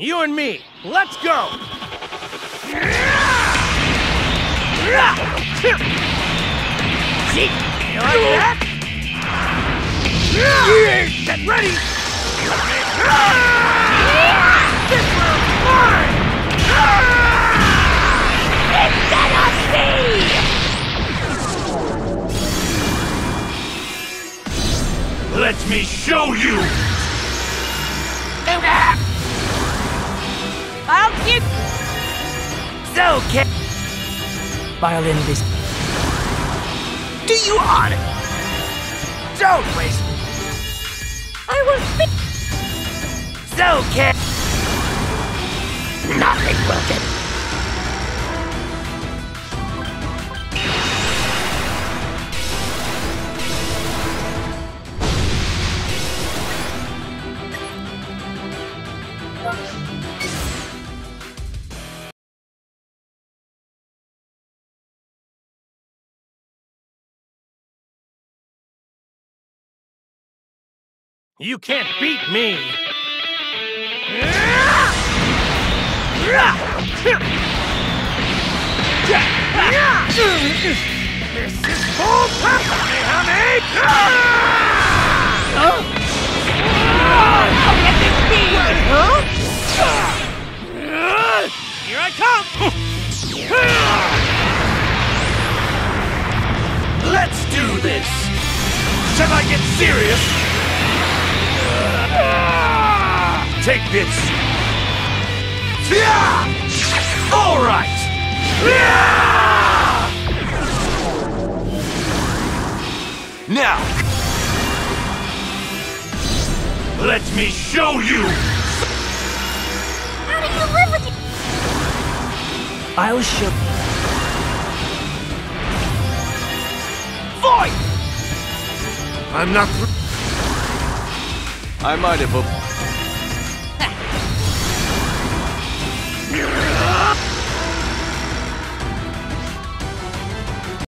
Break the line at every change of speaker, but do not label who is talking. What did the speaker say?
You and me, let's go! See? You like that? Get ready! This one's mine!
Let me show you!
Kid. Violin this. Do you on it? Don't waste.
I will speak.
So, kid. Nothing will get. You can't beat me! This is full Kamehameha! Huh?
How can this be?
Here I come!
Let's do this! Shall I get serious? Take this! Yeah! All right! Yeah! Now, let me show you!
How do you live with you?
I'll show.
Fight! I'm not. I might have. Yeah.